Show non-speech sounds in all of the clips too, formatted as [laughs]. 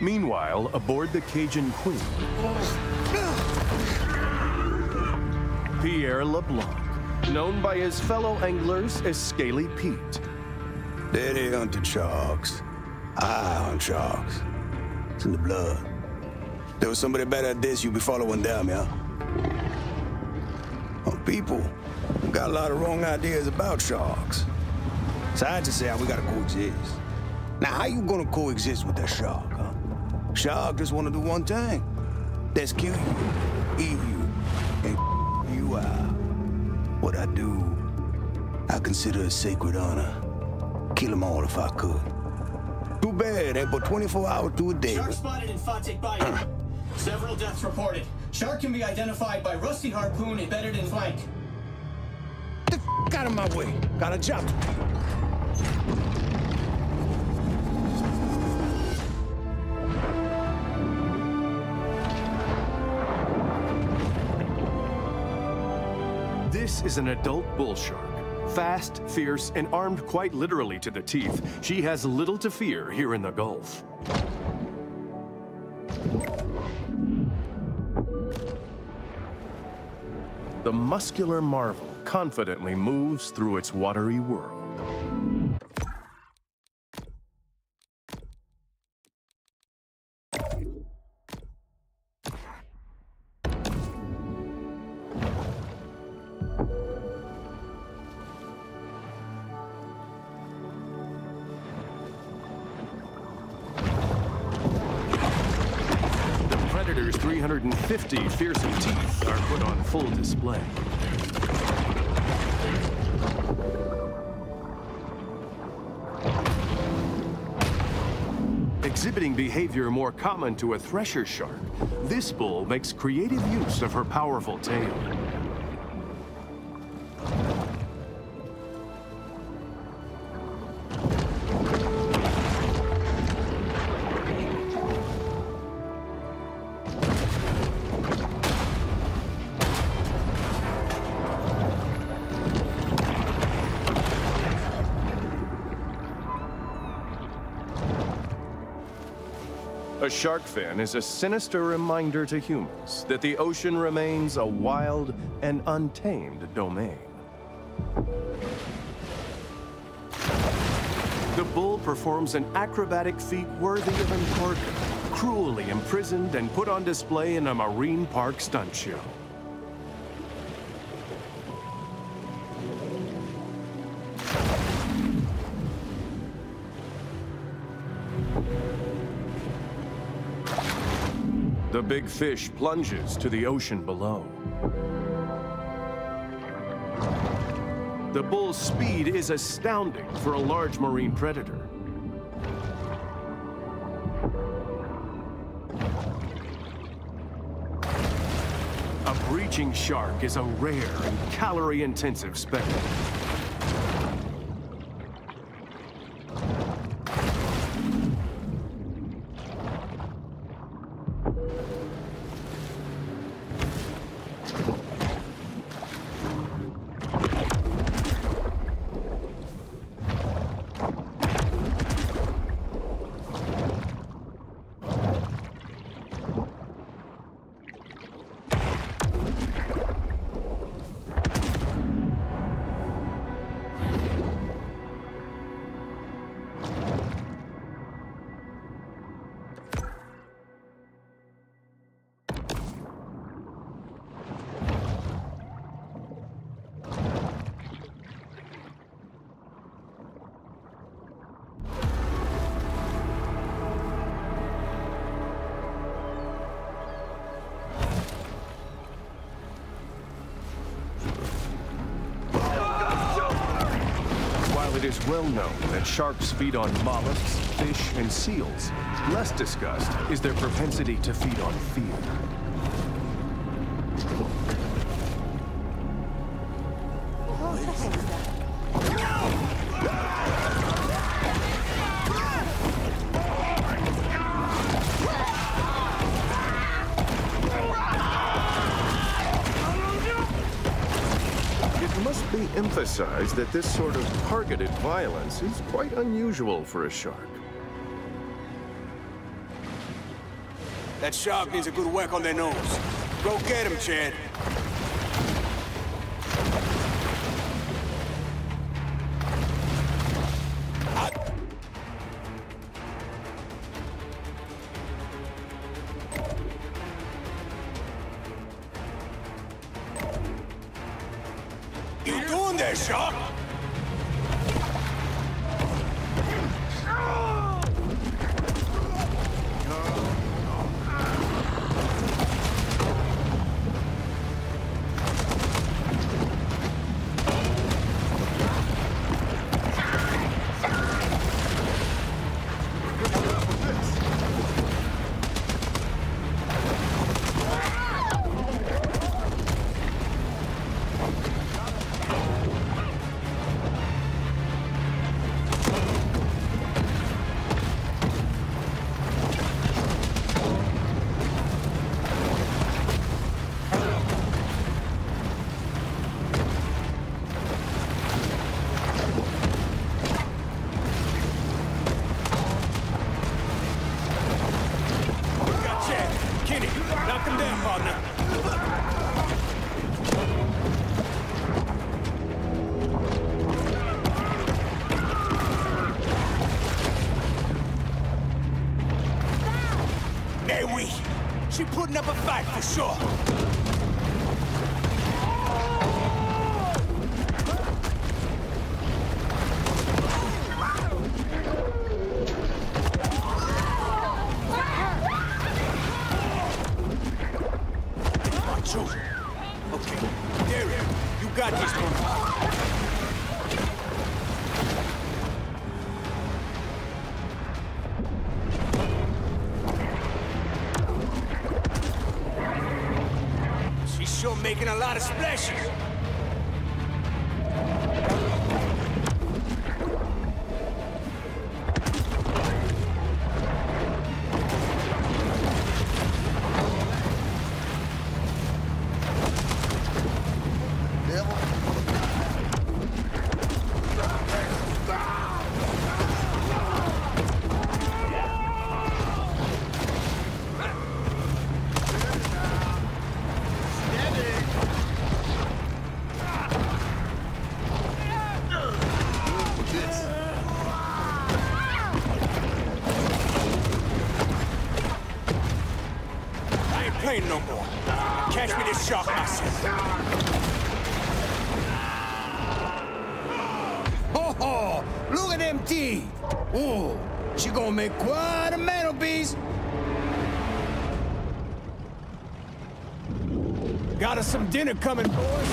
Meanwhile, aboard the Cajun Queen, Pierre LeBlanc, known by his fellow anglers as Scaly Pete. Daddy hunted sharks. I hunt sharks. It's in the blood. There was somebody better at this, you'd be following them, yeah? Oh, people got a lot of wrong ideas about sharks. I say we gotta coexist. Now, how you gonna coexist with that shark? Shark just wanna do one thing. That's kill you, eat you, and [laughs] you out. What I do, I consider a sacred honor. Kill them all if I could. Too bad, ain't but 24 hours to a day. Shark spotted in Fawtick Bayou. Several deaths reported. Shark can be identified by rusty harpoon embedded in flank. the f out of my way. Got a job to do. This is an adult bull shark. Fast, fierce, and armed quite literally to the teeth, she has little to fear here in the Gulf. The muscular marvel confidently moves through its watery world. Behavior more common to a thresher shark, this bull makes creative use of her powerful tail. A shark fin is a sinister reminder to humans that the ocean remains a wild and untamed domain. The bull performs an acrobatic feat worthy of an orca, cruelly imprisoned and put on display in a marine park stunt show. The big fish plunges to the ocean below. The bull's speed is astounding for a large marine predator. A breaching shark is a rare and calorie-intensive spectacle. Sharks feed on mollusks, fish, and seals, less discussed is their propensity to feed on fear. Be emphasized that this sort of targeted violence is quite unusual for a shark. That shark needs a good whack on their nose. Go get him, Chad. You doing there, Shark? A lot of quite a mantelpiece. Got us some dinner coming, boys.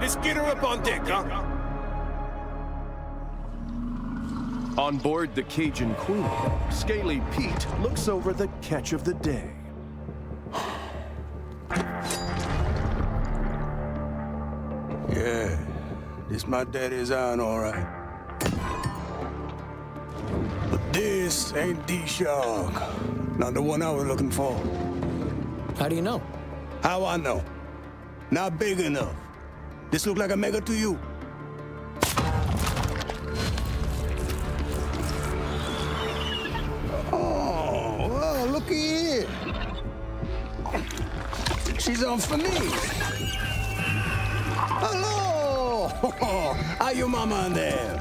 Let's get her up on deck, huh? On board the Cajun Queen, Scaly Pete looks over the catch of the day. This my daddy's iron, all right. But this ain't the shark. Not the one I was looking for. How do you know? How I know? Not big enough. This look like a mega to you. Oh, well, looky here. She's on for me. Hello! [laughs] How you mama and there?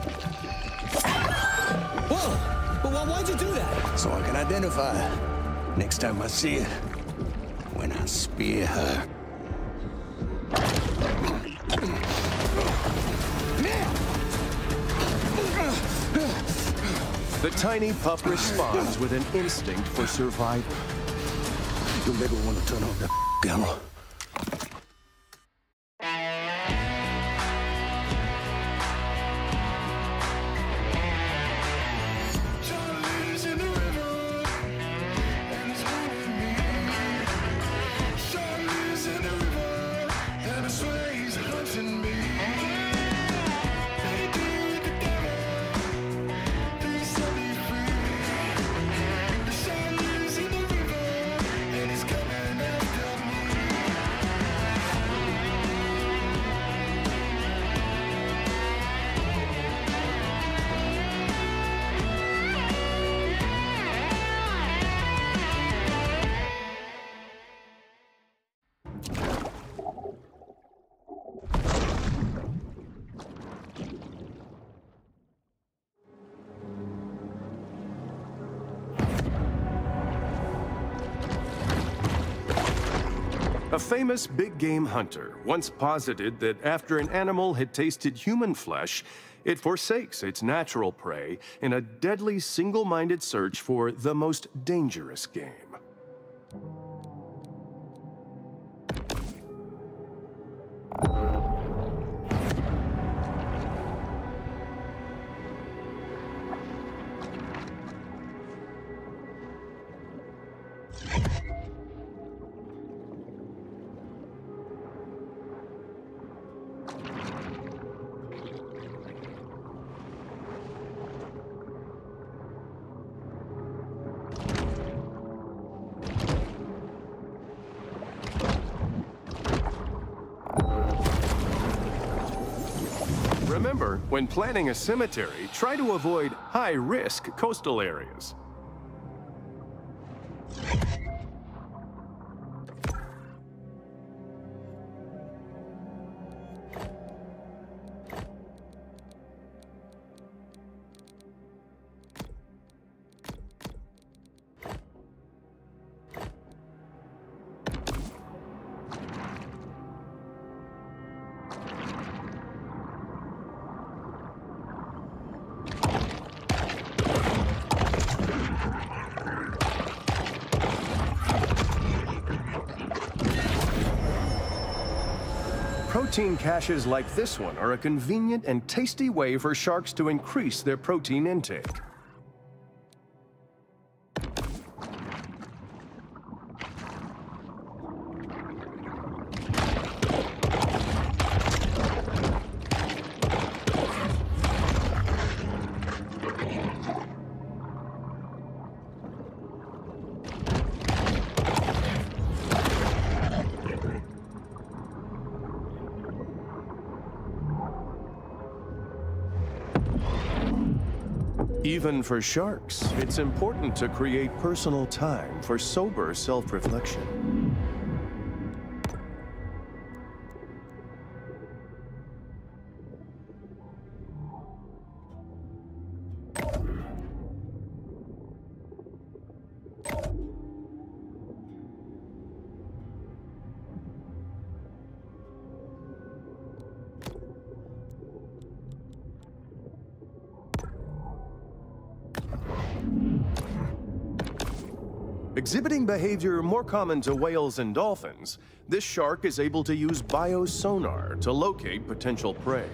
Whoa! But why, why'd you do that? So I can identify her. Next time I see her. When I spear her. The tiny pup responds with an instinct for survival. You never want to turn off that camera. Famous big game hunter once posited that after an animal had tasted human flesh, it forsakes its natural prey in a deadly single minded search for the most dangerous game. Planning a cemetery, try to avoid high risk coastal areas. Protein caches like this one are a convenient and tasty way for sharks to increase their protein intake. Even for sharks, it's important to create personal time for sober self-reflection. Exhibiting behavior more common to whales and dolphins, this shark is able to use biosonar to locate potential prey.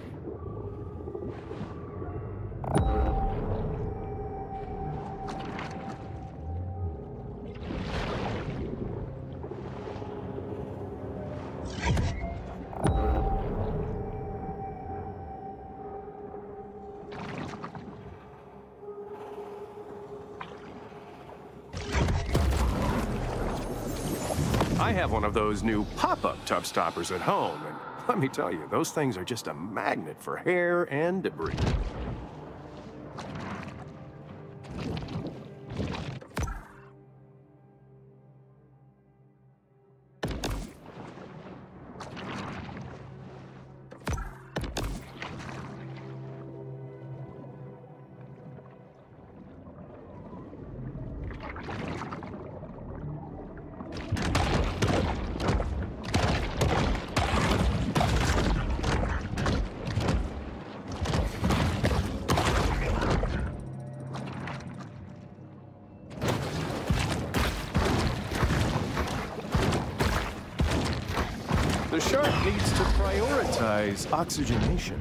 Those new pop-up tub stoppers at home, and let me tell you, those things are just a magnet for hair and debris. The shark needs to prioritize oxygenation.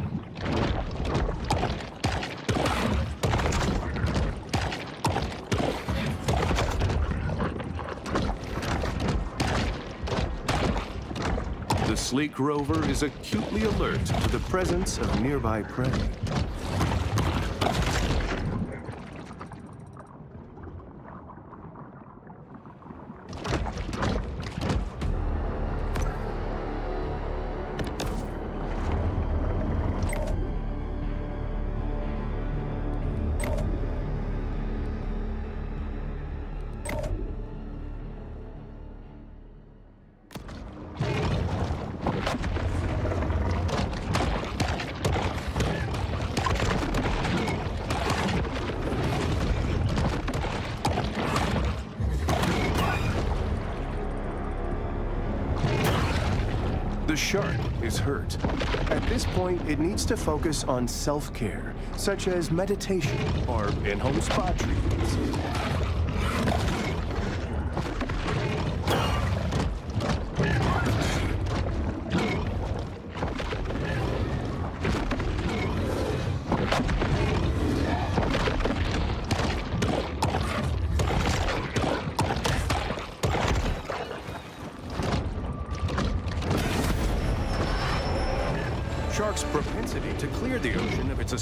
The sleek rover is acutely alert to the presence of nearby prey. Point, it needs to focus on self-care, such as meditation or in-home spa treatments.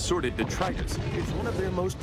Assorted detritus. Is one of their most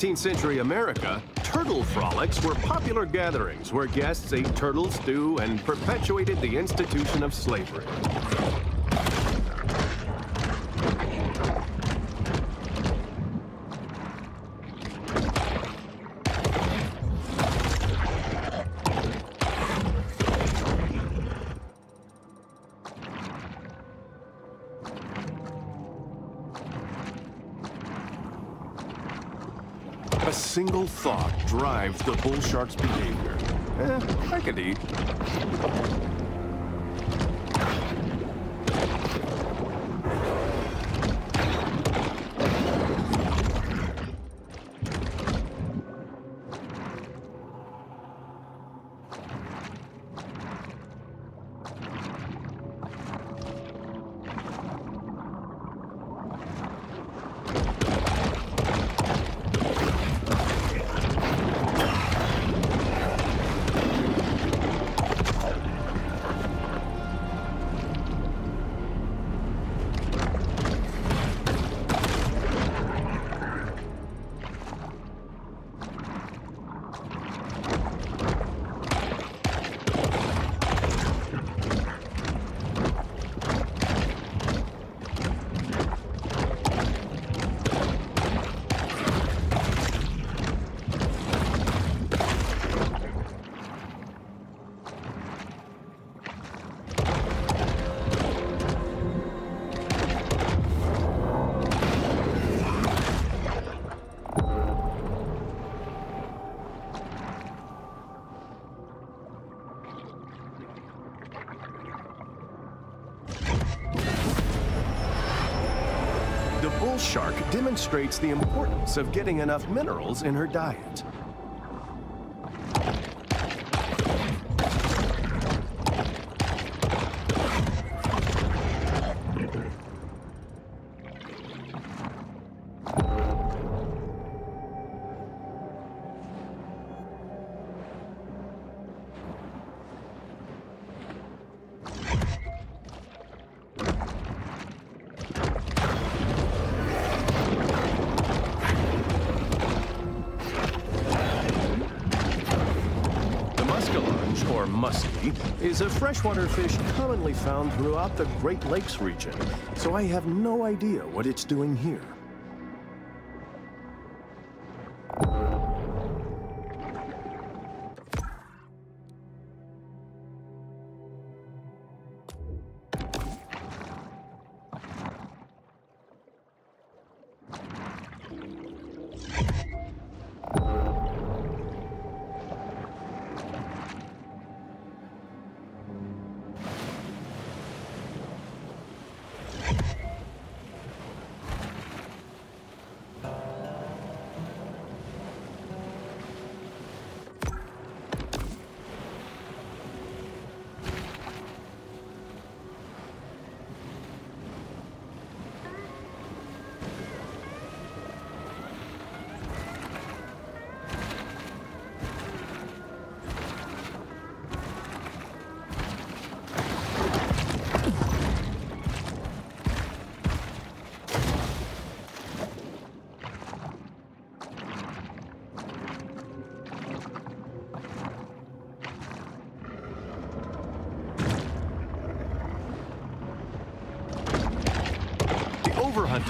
19th century America, turtle frolics were popular gatherings where guests ate turtle stew and perpetuated the institution of slavery. Single thought drives the bull shark's behavior. Eh, I could eat. Demonstrates the importance of getting enough minerals in her diet. Is a freshwater fish commonly found throughout the Great Lakes region, so I have no idea what it's doing here.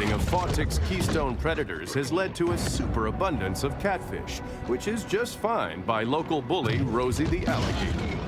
Of Fawtick's keystone predators has led to a superabundance of catfish, which is just fine by local bully Rosie the Alligator.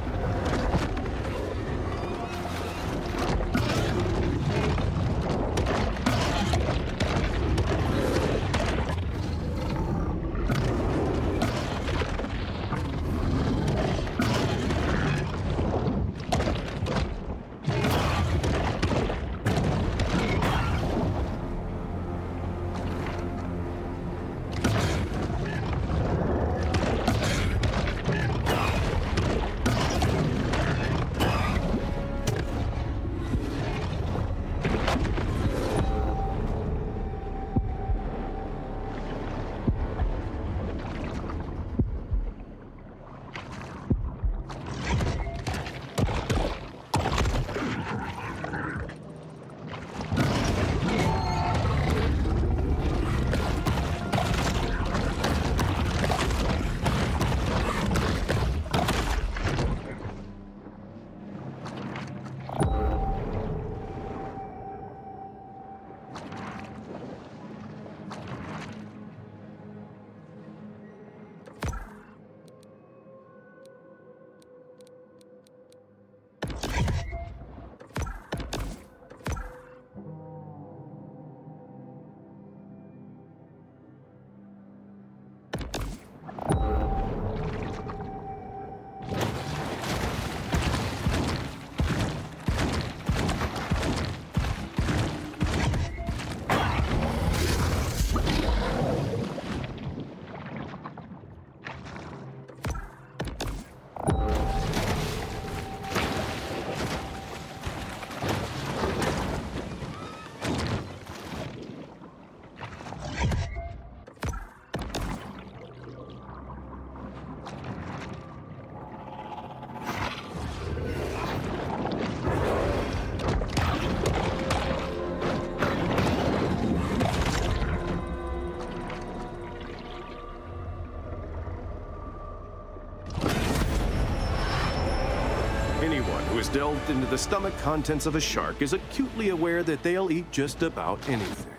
Anyone who has delved into the stomach contents of a shark is acutely aware that they'll eat just about anything.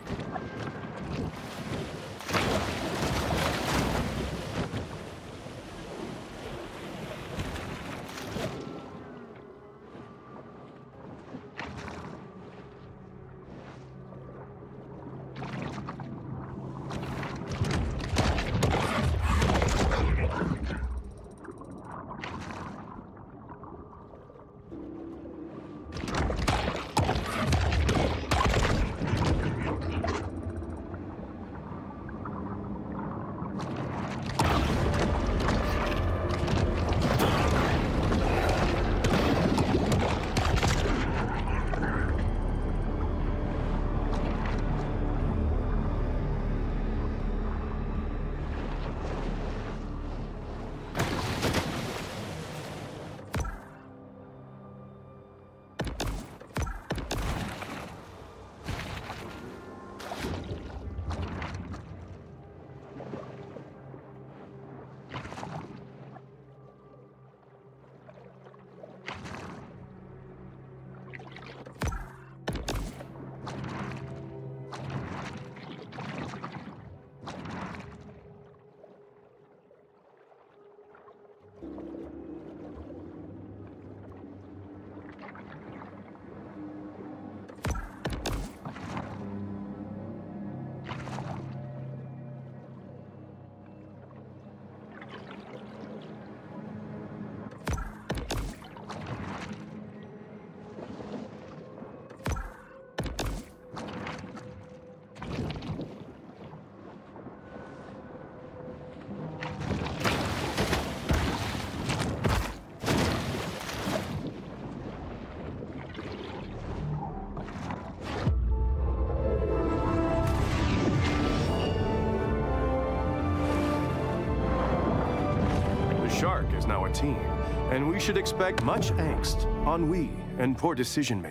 Should expect much angst, ennui, and poor decision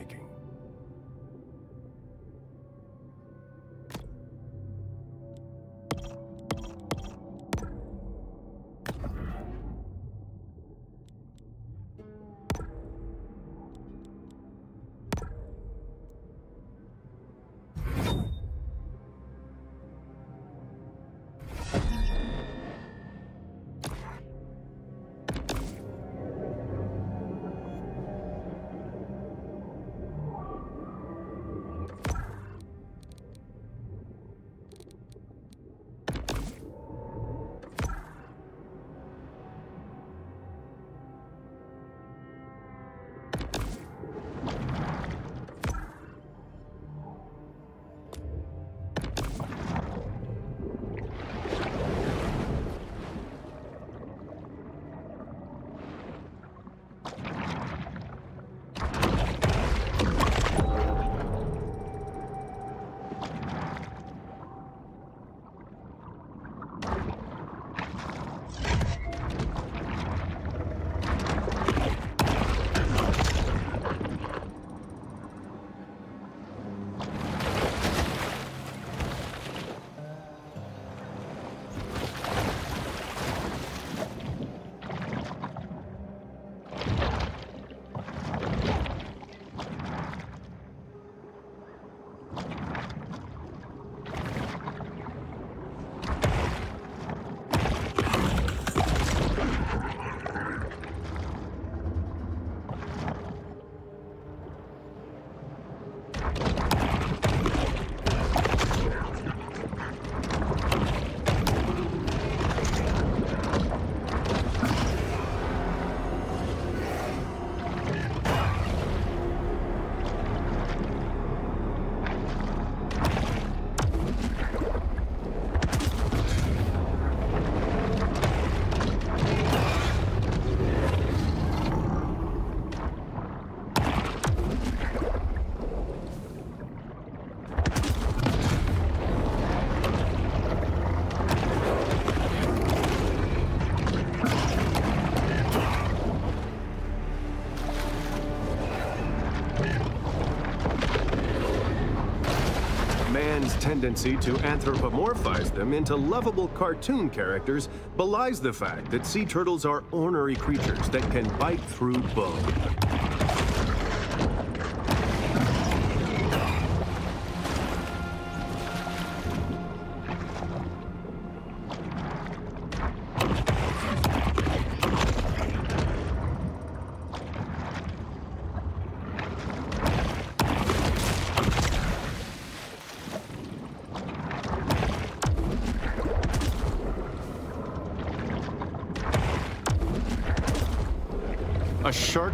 tendency to anthropomorphize them into lovable cartoon characters belies the fact that sea turtles are ornery creatures that can bite through bone.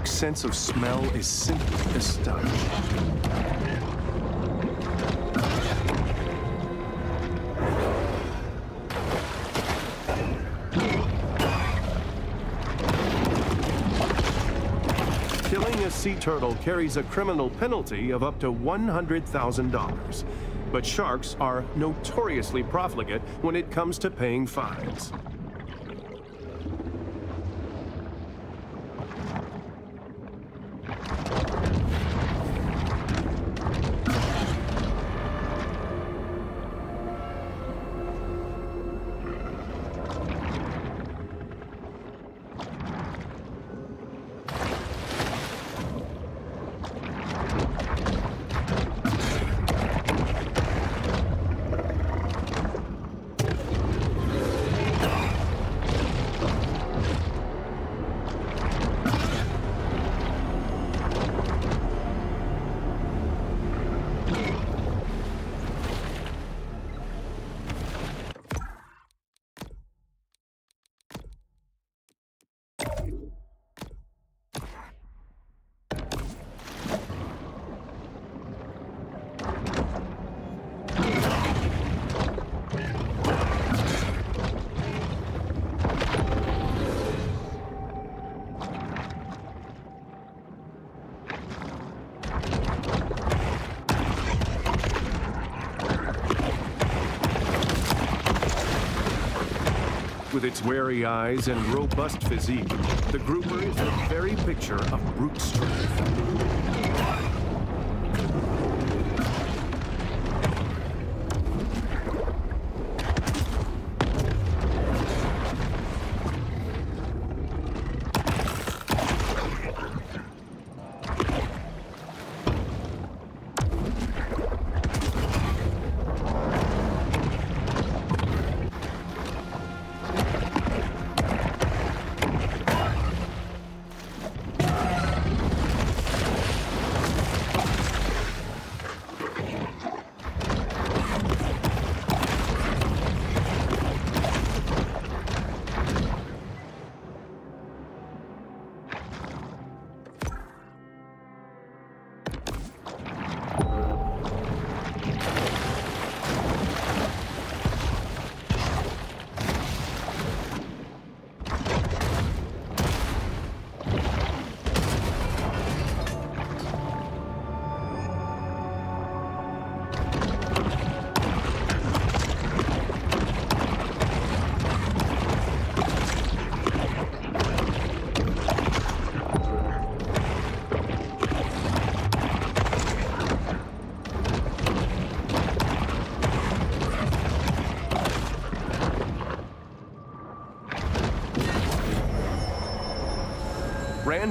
Sense of smell is simply astonishing. Killing a sea turtle carries a criminal penalty of up to $100,000. But sharks are notoriously profligate when it comes to paying fines. Its wary eyes and robust physique, the grouper is the very picture of brute strength.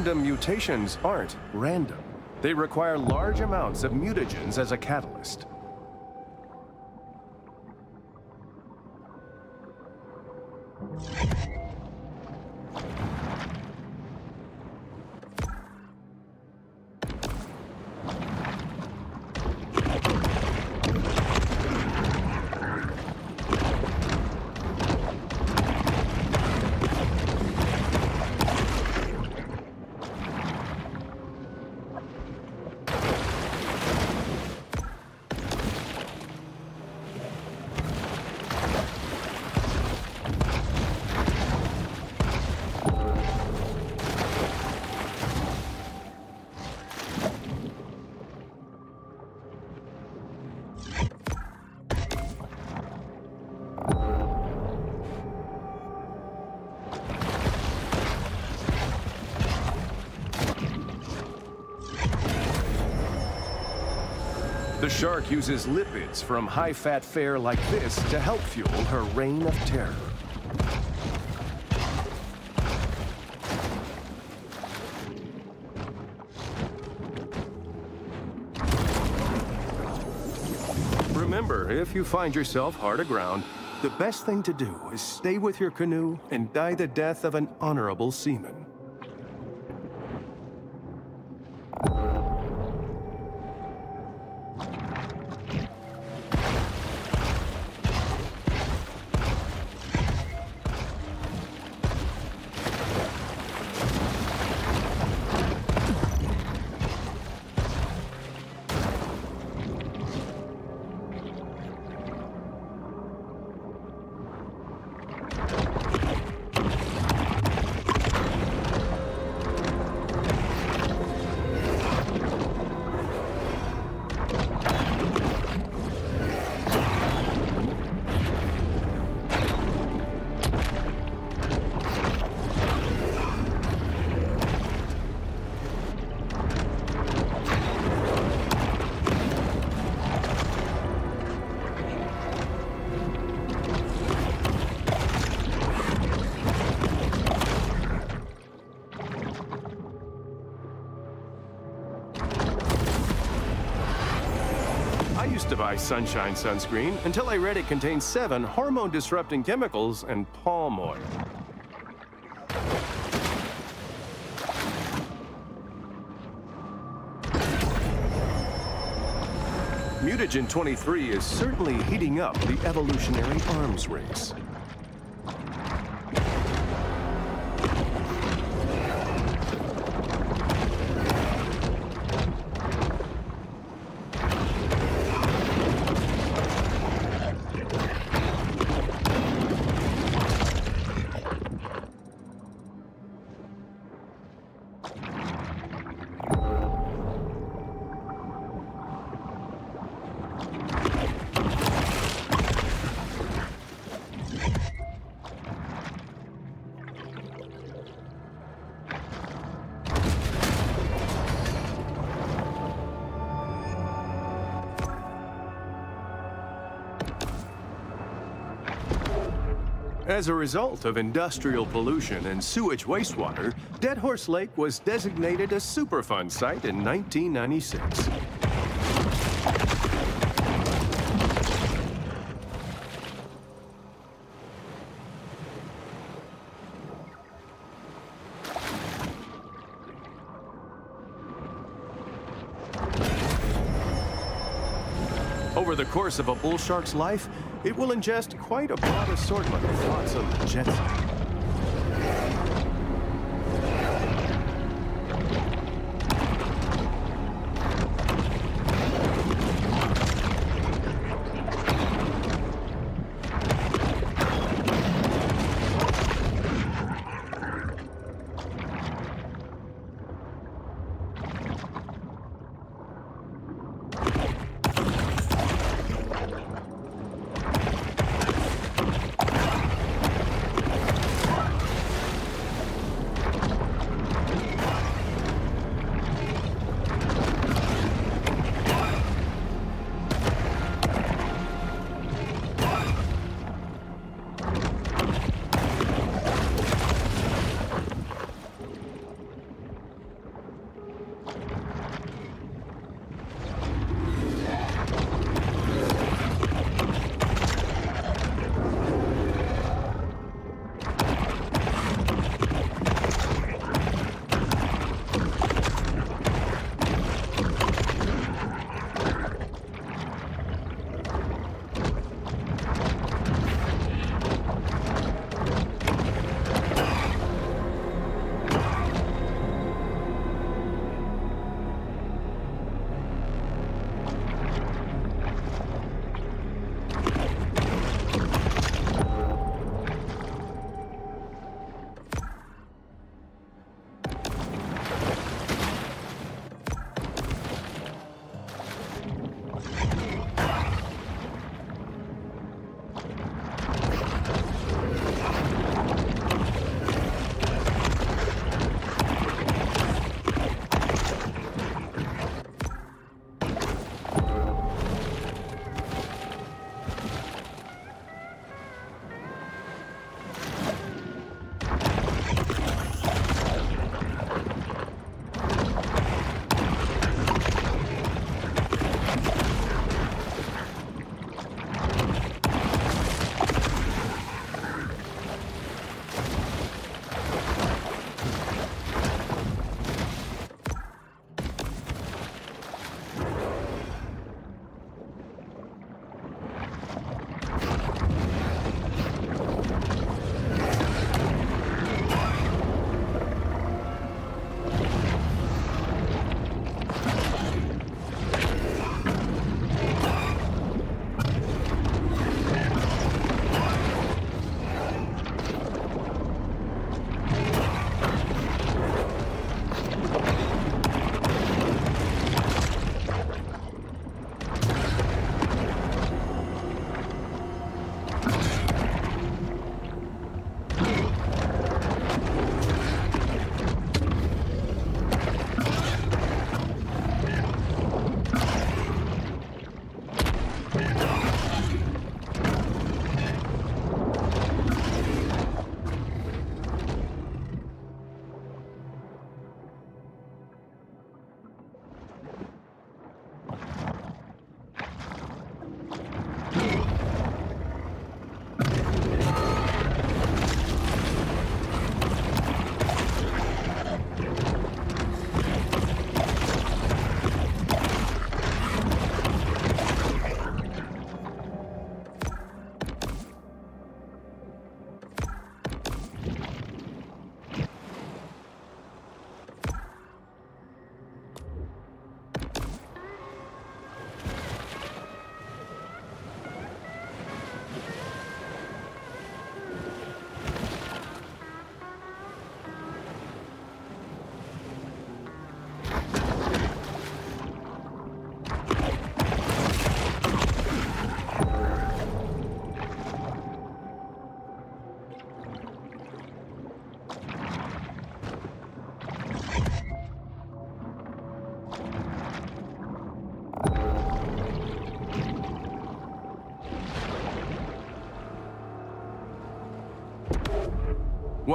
random mutations aren't random. They require large amounts of mutagens as a catalyst. The shark uses lipids from high-fat fare like this to help fuel her reign of terror. Remember, if you find yourself hard aground, the best thing to do is stay with your canoe and die the death of an honorable seaman. Sunshine sunscreen until I read it contains seven hormone-disrupting chemicals and palm oil. Mutagen 23 is certainly heating up the evolutionary arms race. As a result of industrial pollution and sewage wastewater, Dead Horse Lake was designated a Superfund site in 1996. Over the course of a bull shark's life, it will ingest quite a broad assortment of flotsam and jetsam.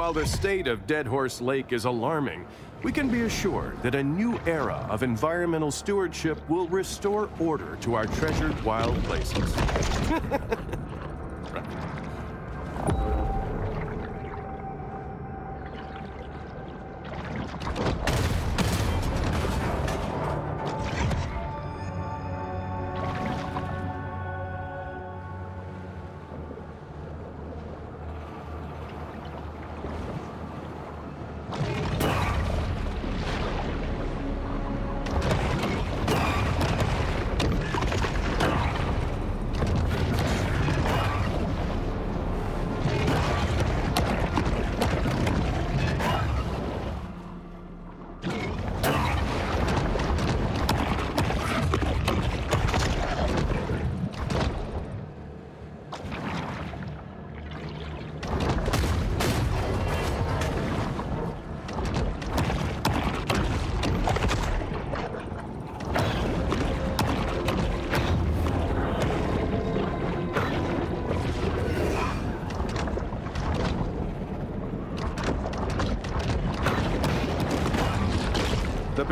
While the state of Dead Horse Lake is alarming, we can be assured that a new era of environmental stewardship will restore order to our treasured wild places. [laughs]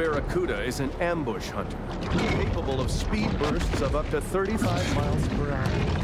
Barracuda is an ambush hunter, capable of speed bursts of up to 35 miles per hour.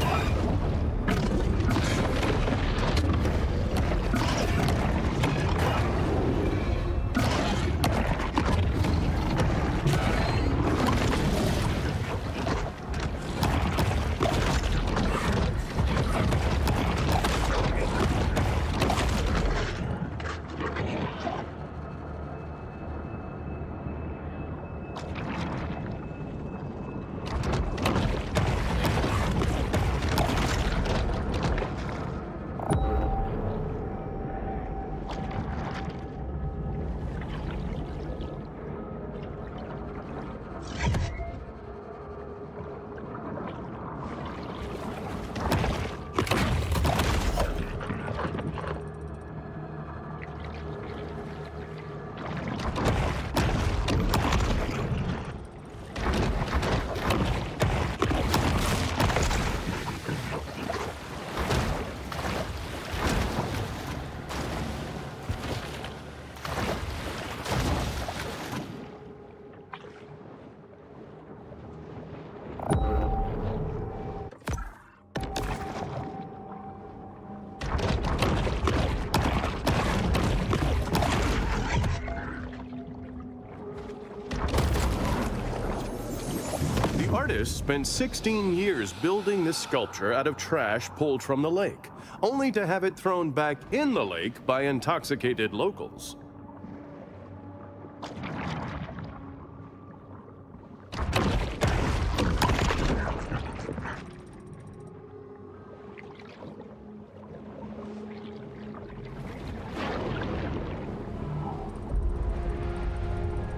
Spent 16 years building this sculpture out of trash pulled from the lake, only to have it thrown back in the lake by intoxicated locals.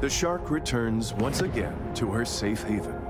The shark returns once again to her safe haven.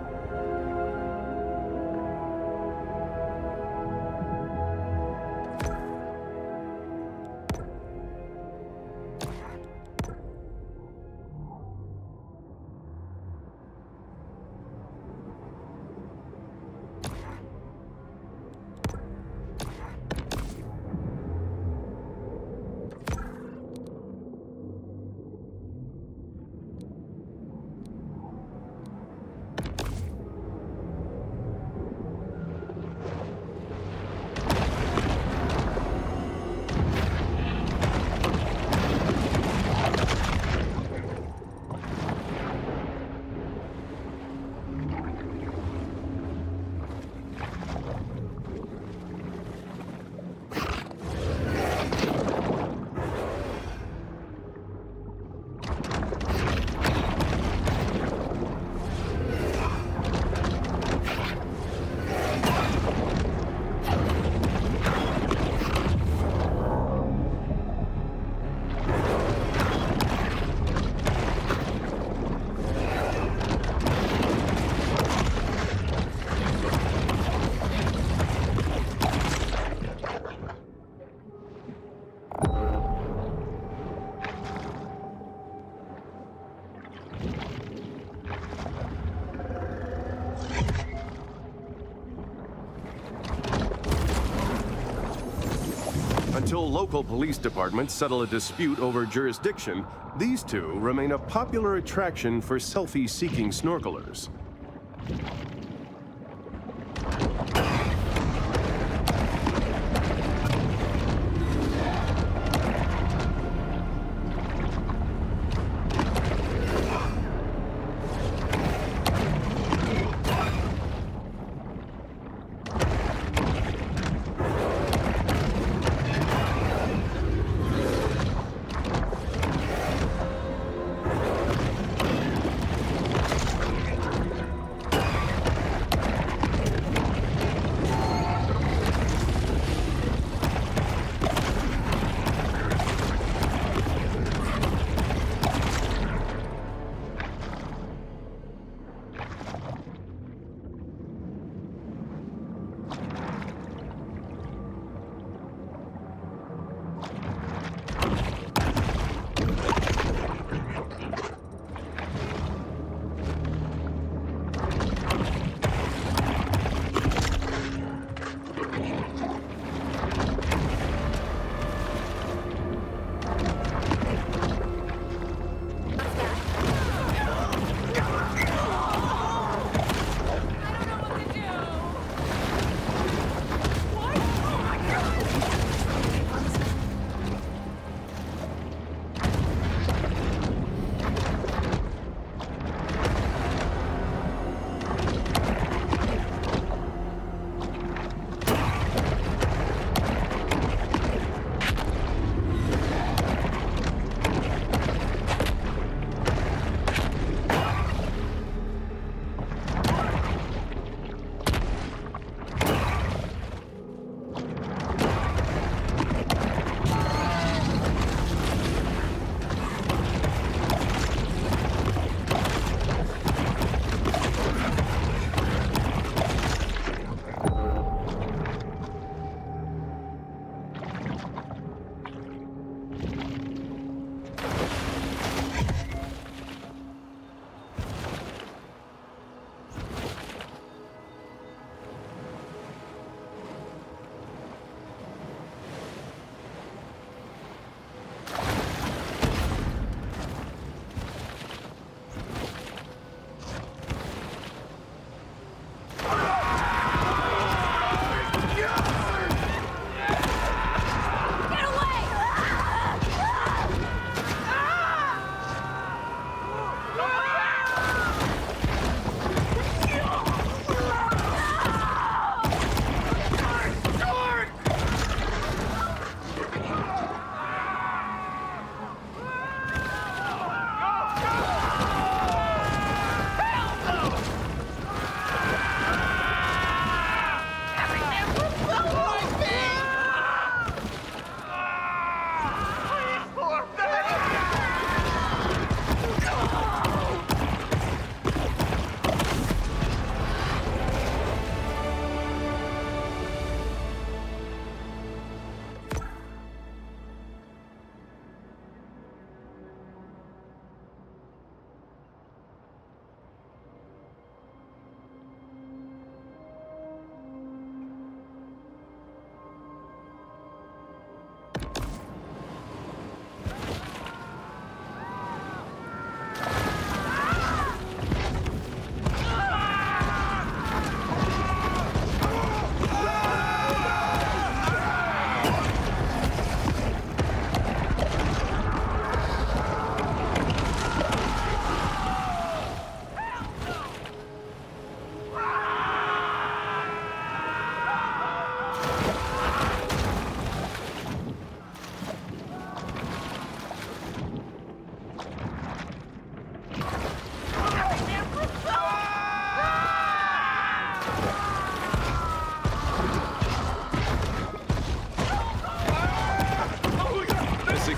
Until local police departments settle a dispute over jurisdiction, these two remain a popular attraction for selfie-seeking snorkelers.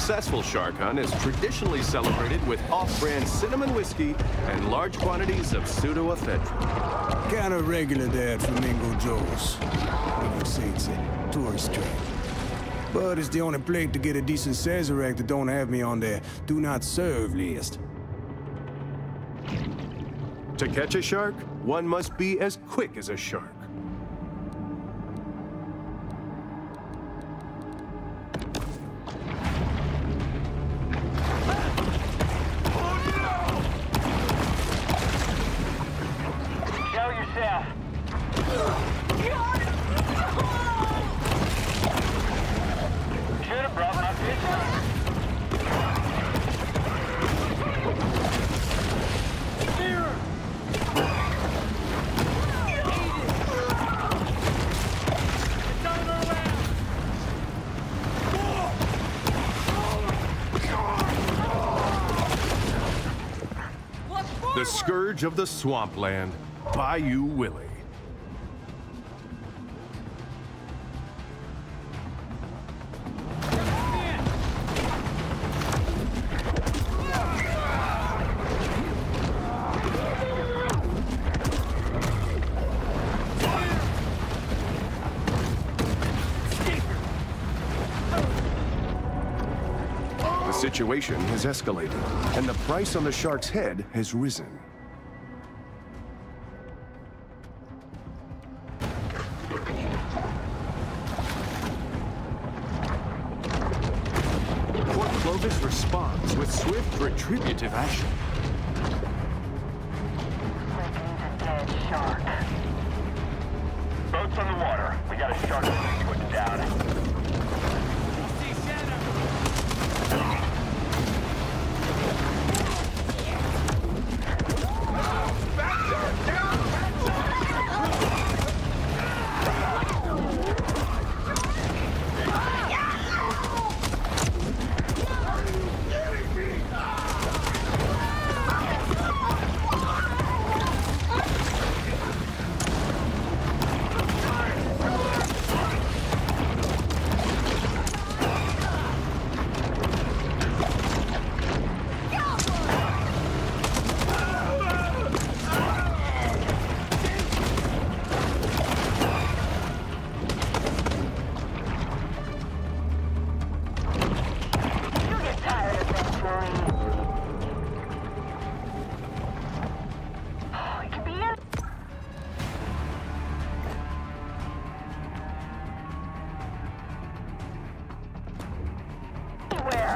Successful shark hunt is traditionally celebrated with off-brand cinnamon whiskey and large quantities of pseudoephedrine. Kinda regular there at Flamingo Joe's. I would say it's a tourist trap. But it's the only place to get a decent Sazerac that don't have me on their do not serve list. To catch a shark, one must be as quick as a shark. Of the swampland, Bayou Willy. The situation has escalated, and the price on the shark's head has risen. Swift retributive action.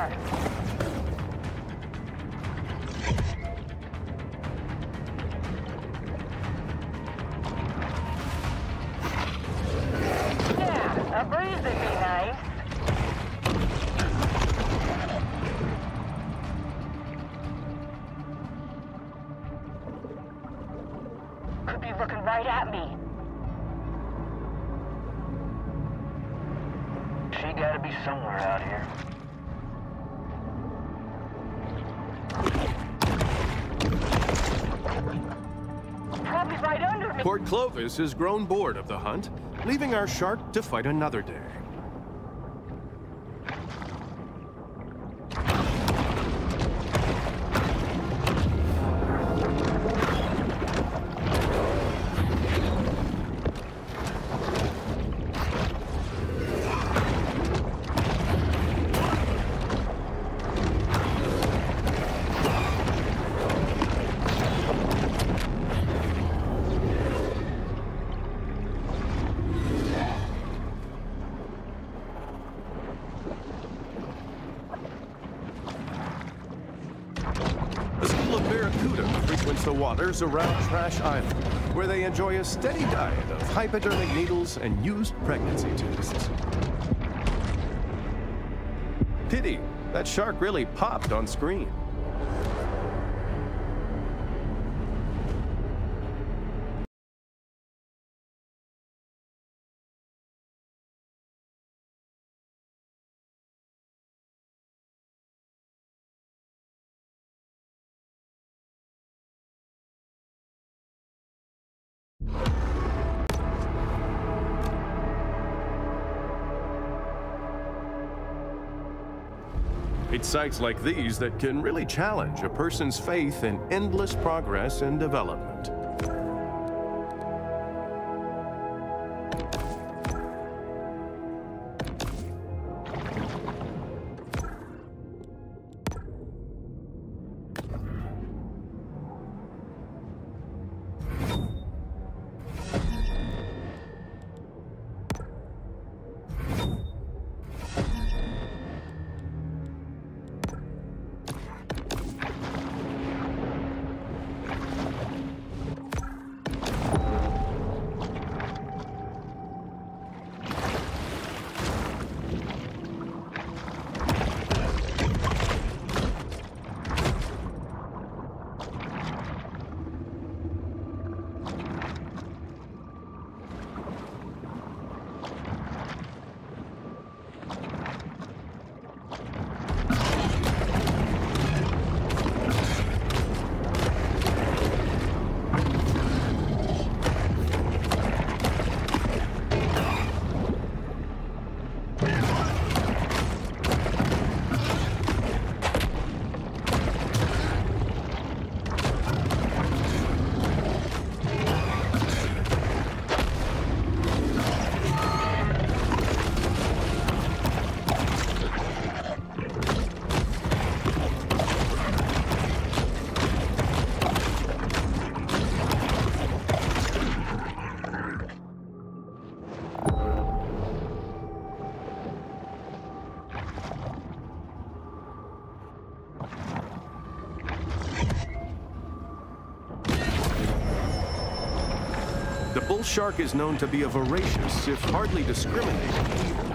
Anywhere. Clovis has grown bored of the hunt, leaving our shark to fight another day. Waters around Trash Island, where they enjoy a steady diet of hypodermic needles and used pregnancy tests. Pity, that shark really popped on screen. Sights like these that can really challenge a person's faith in endless progress and development. Bull shark is known to be a voracious, if hardly discriminating, evil.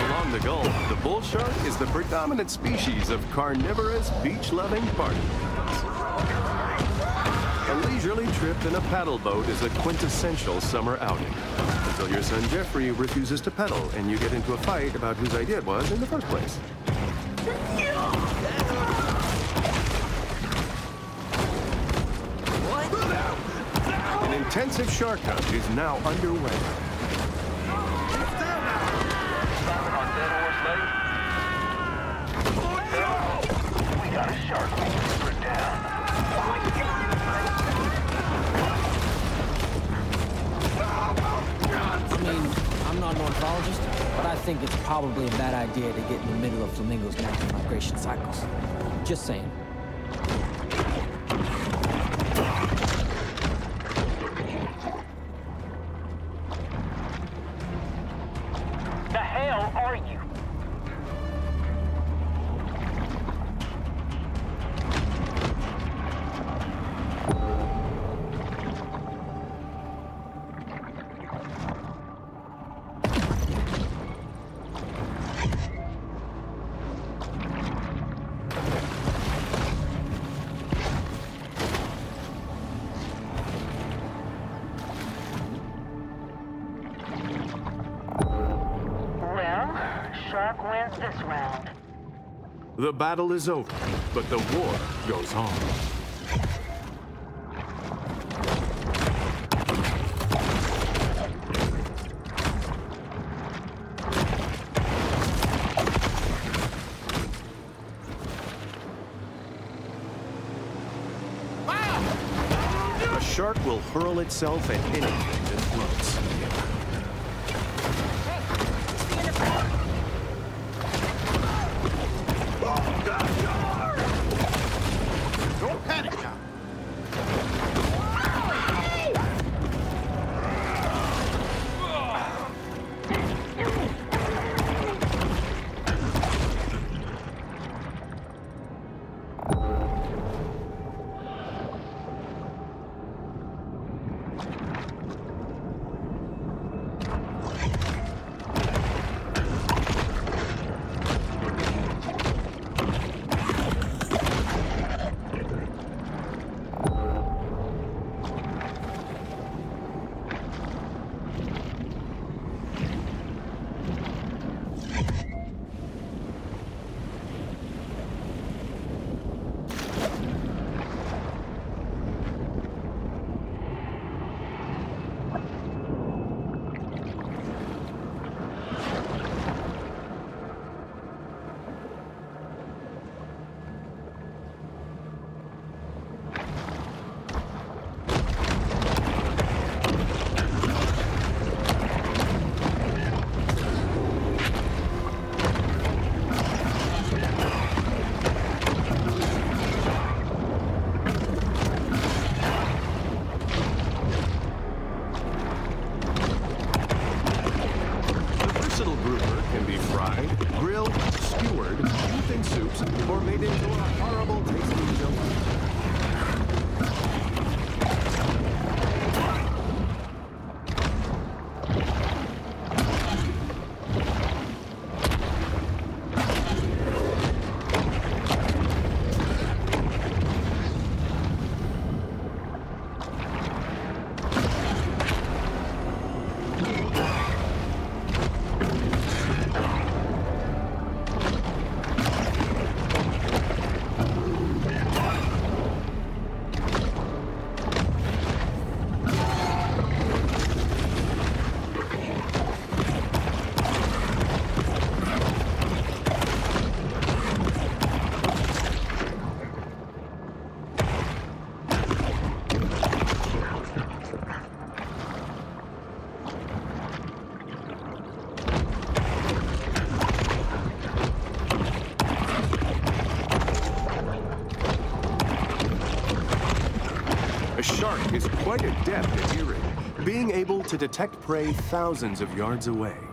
Along the Gulf, the bull shark is the predominant species of carnivorous, beach-loving party. A leisurely trip in a paddle boat is a quintessential summer outing. Until your son Jeffrey refuses to pedal and you get into a fight about whose idea it was in the first place. An intensive shark hunt is now underway. Cycles. Just saying. The battle is over, but the war goes on. A shark will hurl itself at anything that floats. To detect prey thousands of yards away.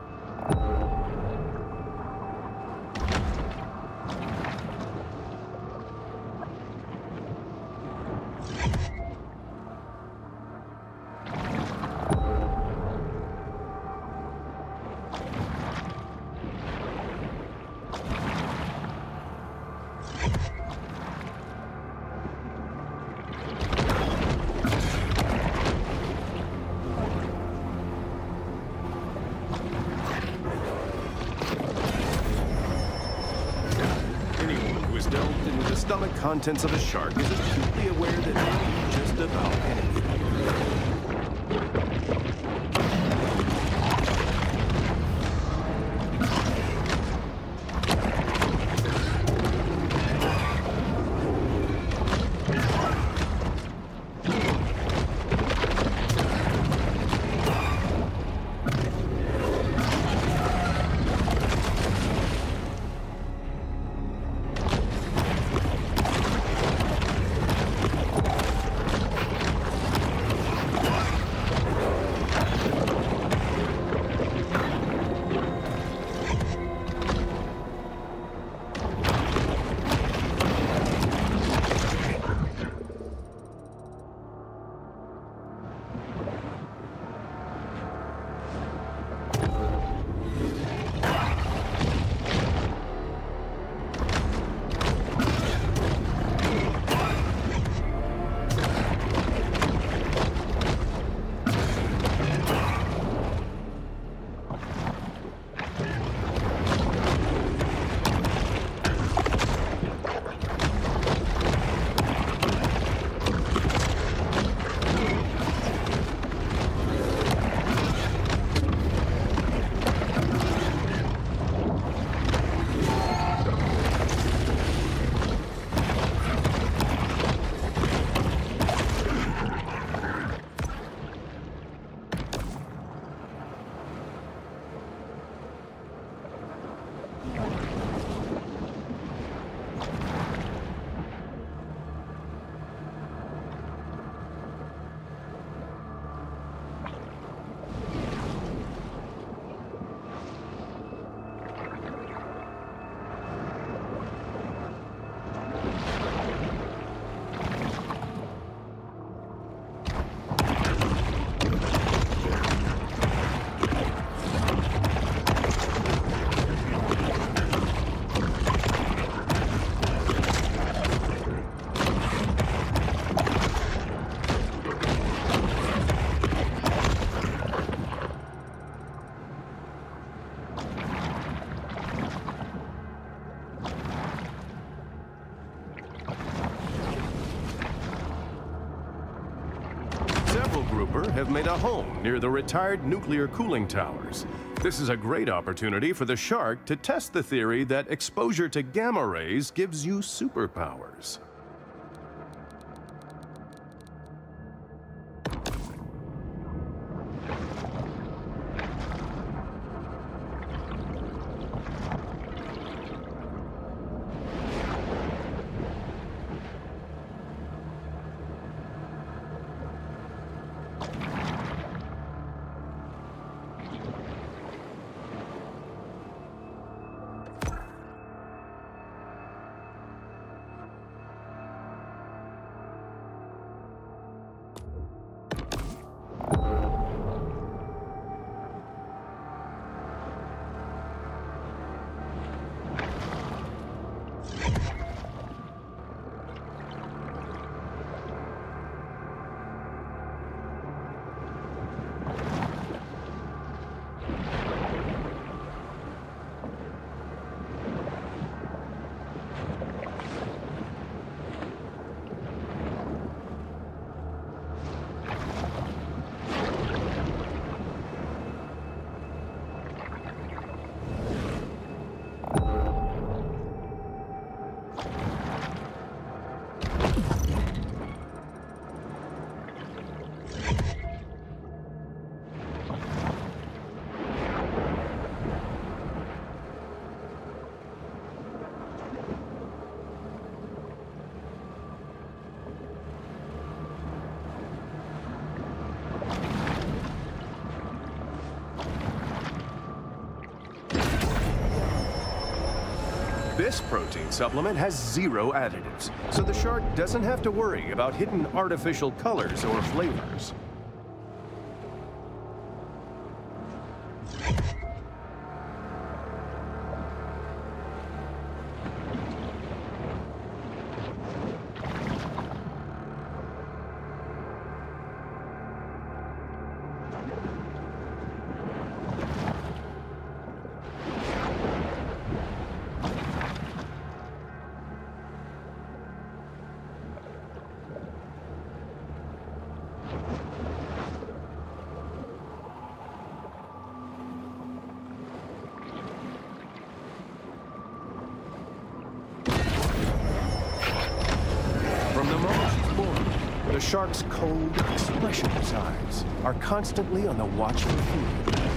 Contents of a shark is acutely aware that just about anything. Several grouper have made a home near the retired nuclear cooling towers. This is a great opportunity for the shark to test the theory that exposure to gamma rays gives you superpowers. Supplement has zero additives, so the shark doesn't have to worry about hidden artificial colors or flavors. Shark's cold, expressionless eyes are constantly on the watch for food.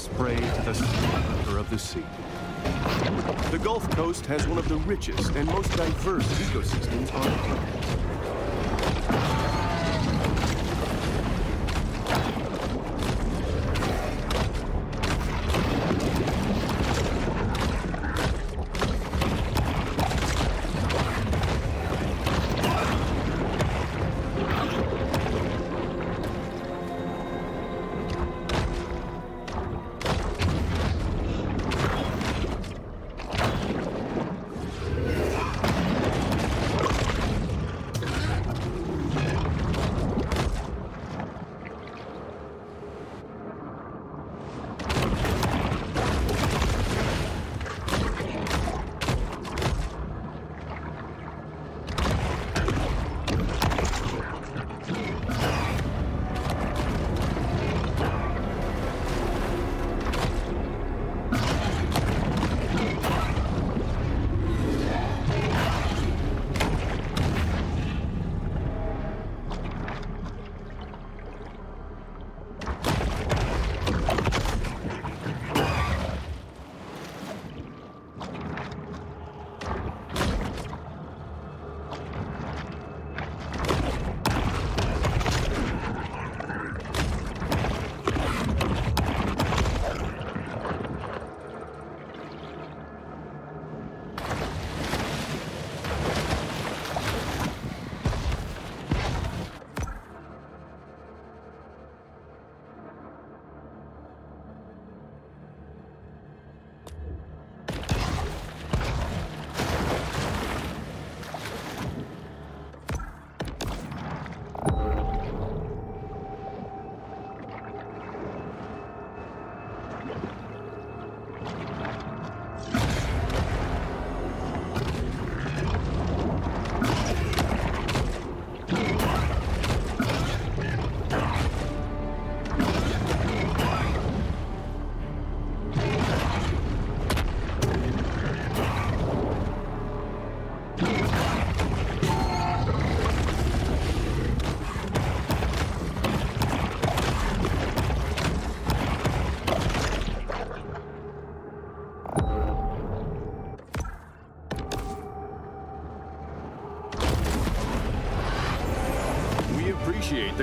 Falls prey to the slaughter of the sea. The Gulf Coast has one of the richest and most diverse ecosystems on Earth.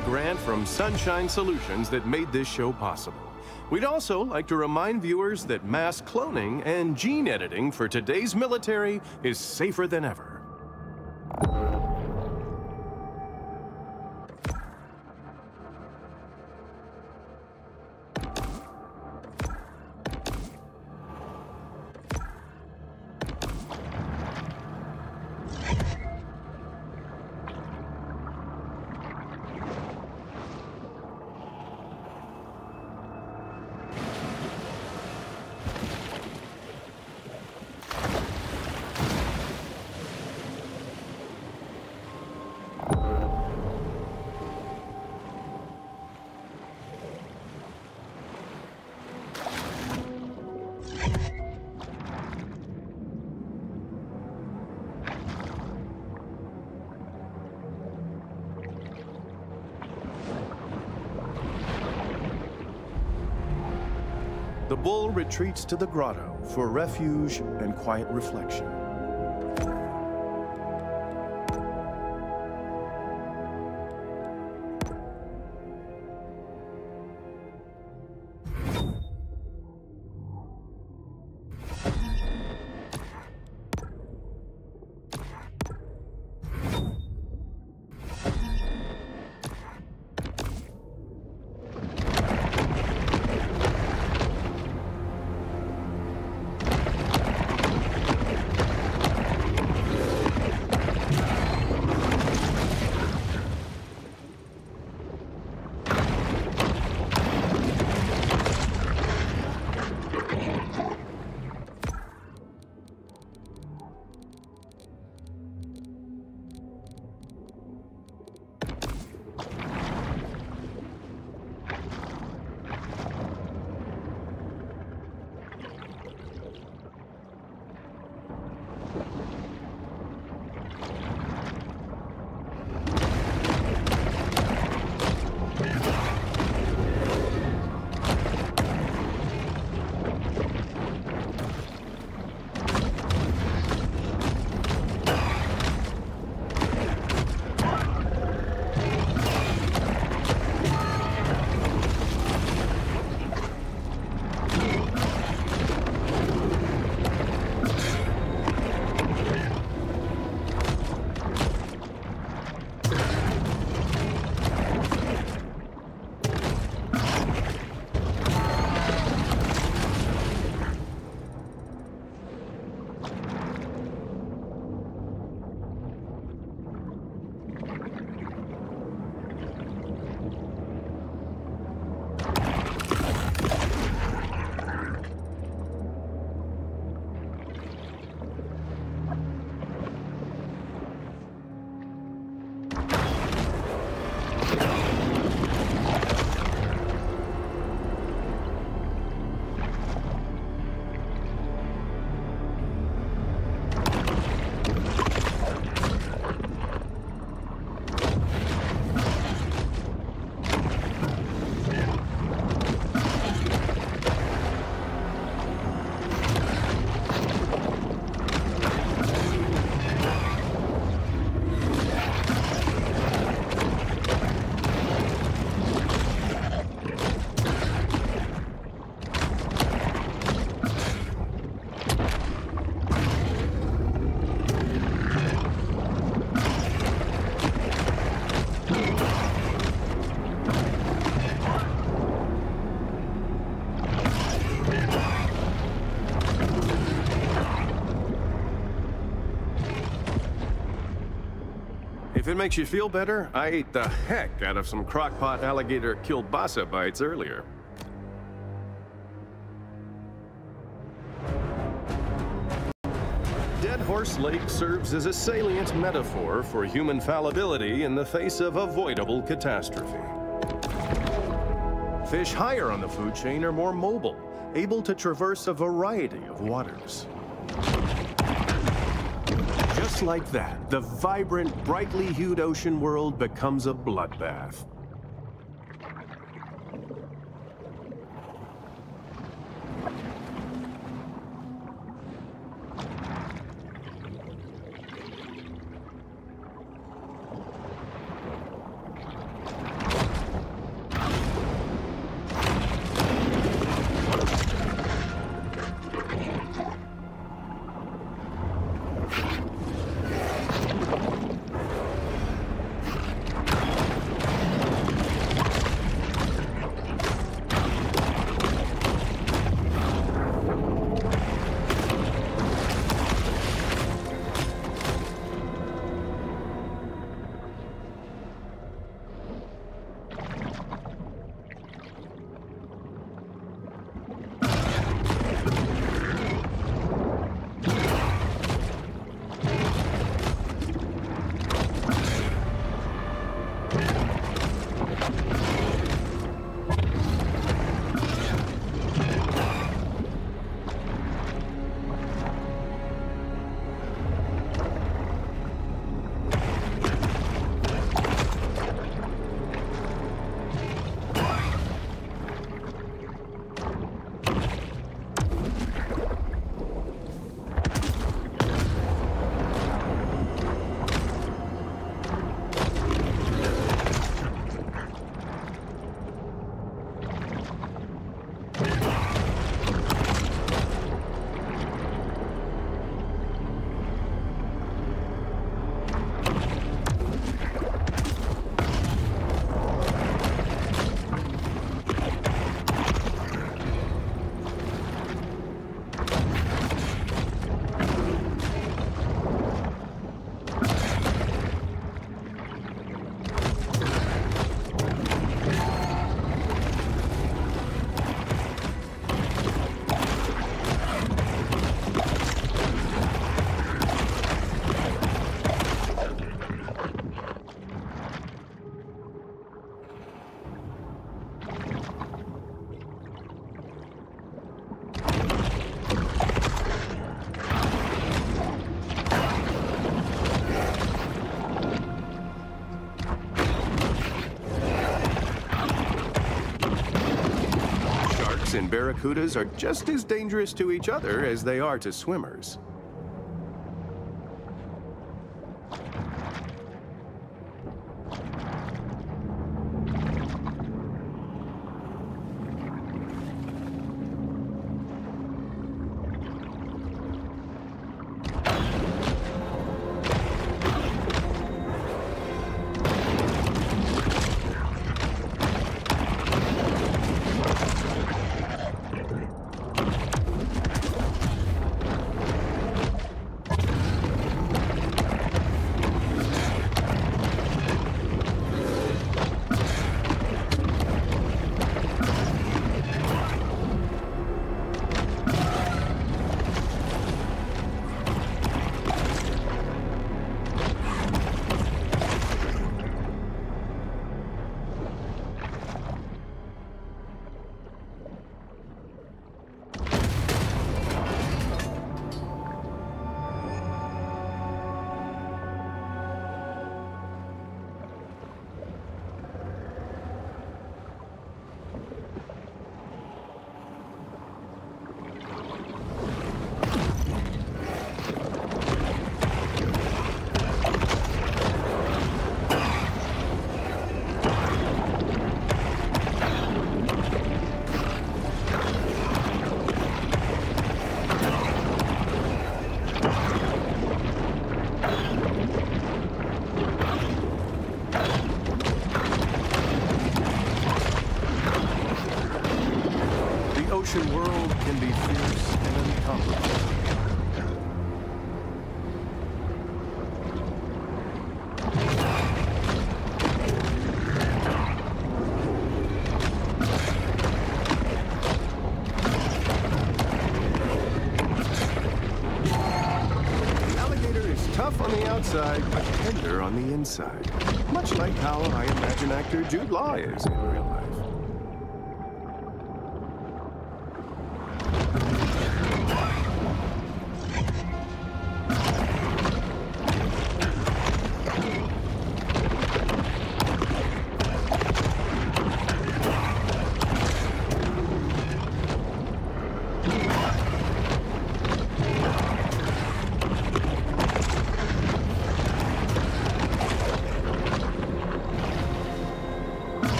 Grant from Sunshine Solutions that made this show possible. We'd also like to remind viewers that mass cloning and gene editing for today's military is safer than ever. Retreats to the grotto for refuge and quiet reflection. If it makes you feel better, I ate the heck out of some crockpot alligator kielbasa bites earlier. Dead Horse Lake serves as a salient metaphor for human fallibility in the face of avoidable catastrophe. Fish higher on the food chain are more mobile, able to traverse a variety of waters. Just like that, the vibrant, brightly hued ocean world becomes a bloodbath. Barracudas are just as dangerous to each other as they are to swimmers. Can be fierce and incomparable. The alligator is tough on the outside, but tender on the inside. Much like how I imagine actor Jude Law is in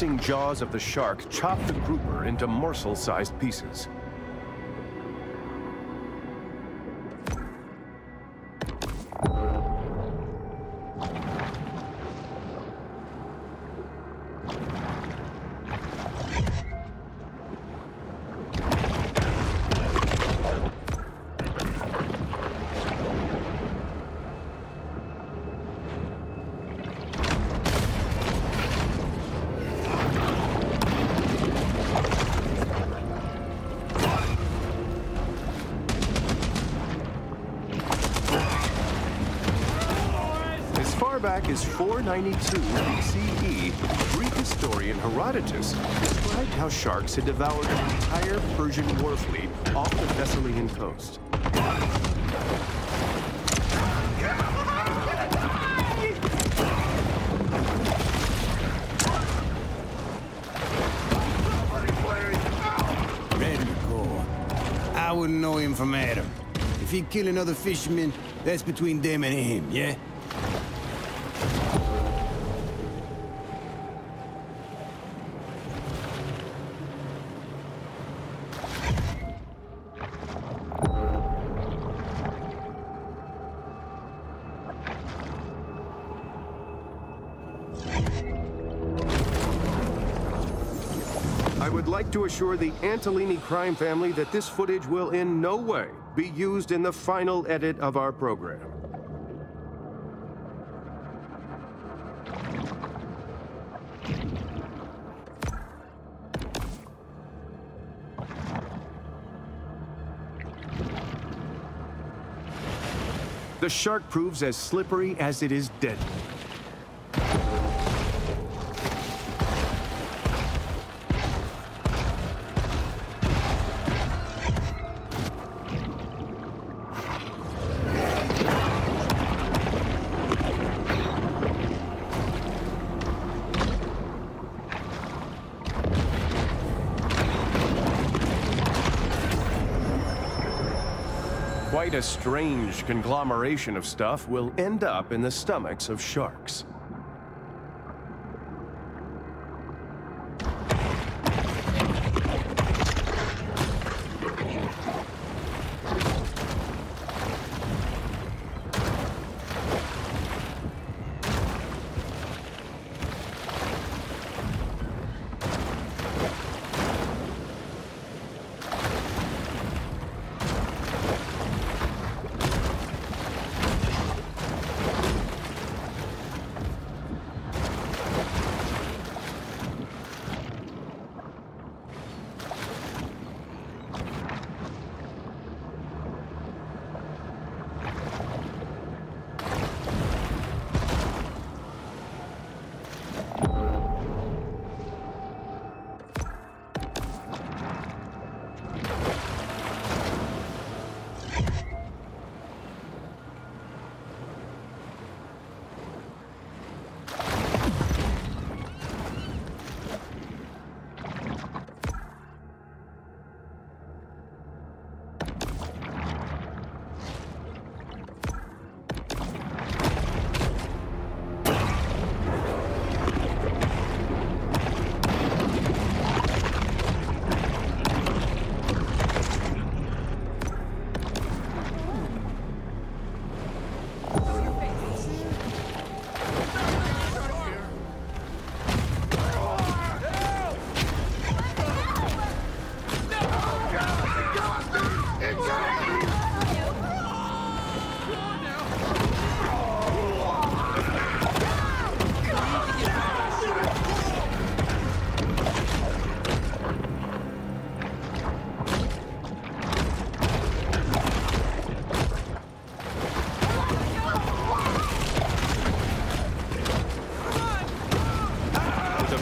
slicing jaws of the shark chop the grouper into morsel-sized pieces. 492 BCE, Greek historian Herodotus described how sharks had devoured an entire Persian war fleet off the Thessalian coast. I wouldn't know him from Adam. If he kill another fisherman, that's between them and him, yeah? I would like to assure the Antolini crime family that this footage will in no way be used in the final edit of our program. The shark proves as slippery as it is deadly. Quite a strange conglomeration of stuff will end up in the stomachs of sharks.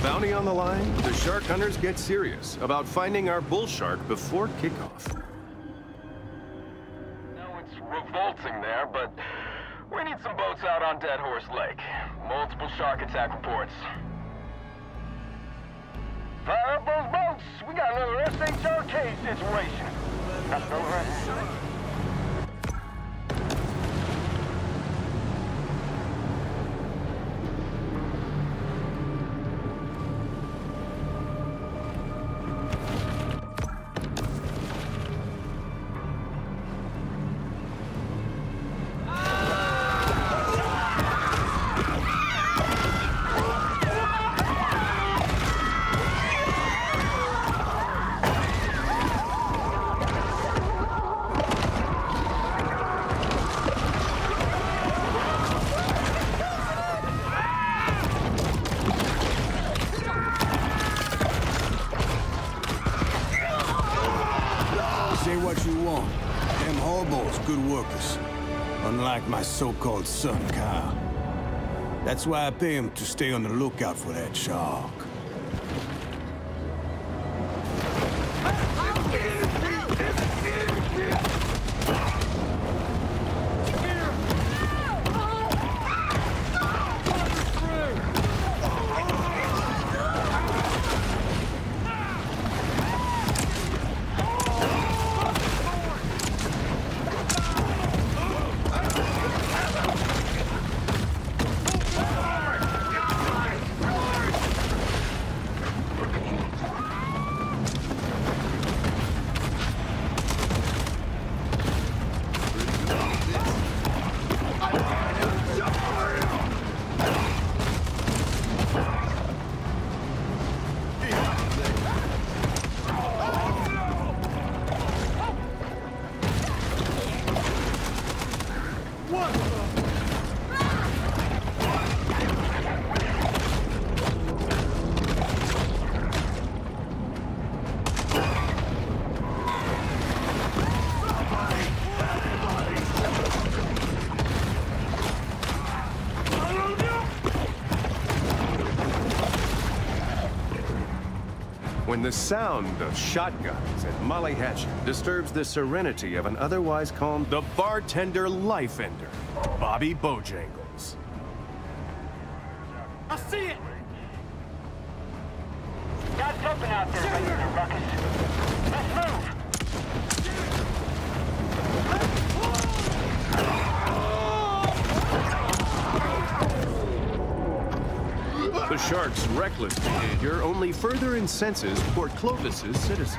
Bounty on the line, the shark hunters get serious about finding our bull shark before kickoff. know it's revolting there, but we need some boats out on Dead Horse Lake. Multiple shark attack reports. Fire up those boats! We got another SHRK situation. That's all so-called son, Kyle. That's why I pay him to stay on the lookout for that shark. When the sound of shotguns and Molly Hatchet disturbs the serenity of an otherwise calm, the bartender life ender, Bobbie Bojangles. The shark's reckless behavior only further incenses Port Clovis's citizens.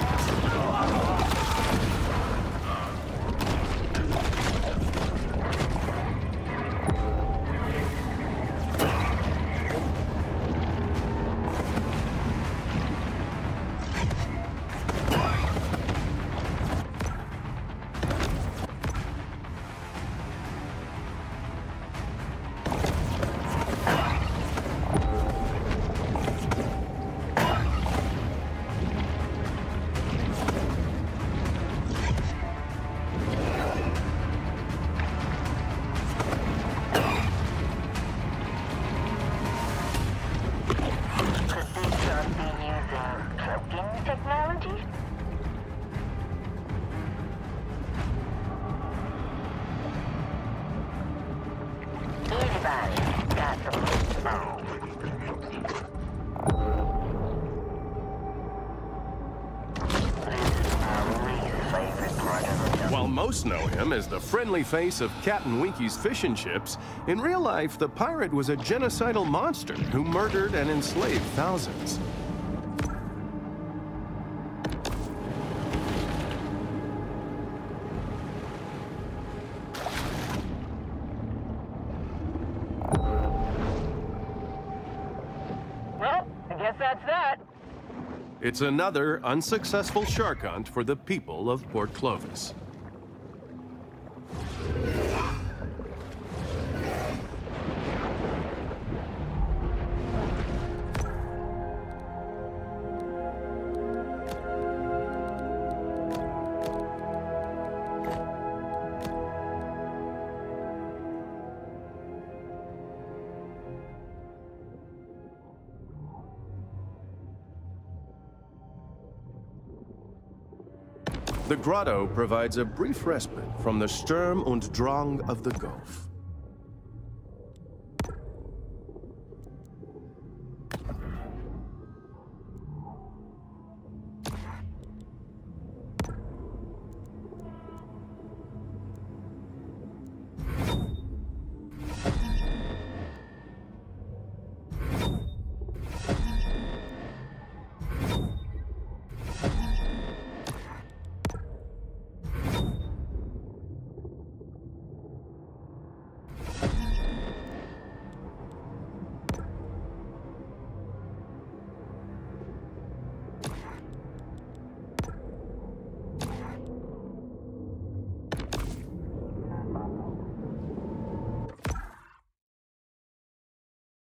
Friendly face of Captain Winky's fish and chips, in real life, the pirate was a genocidal monster who murdered and enslaved thousands. Well, I guess that's that. It's another unsuccessful shark hunt for the people of Port Clovis. Grotto provides a brief respite from the Sturm und Drang of the Gulf.